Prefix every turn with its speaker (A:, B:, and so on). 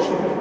A: Lordship.